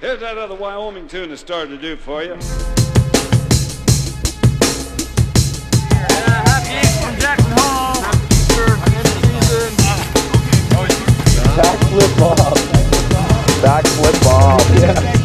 Here's that other Wyoming tune that started to do for you. Backflip Bob. Backflip Bob. Yeah.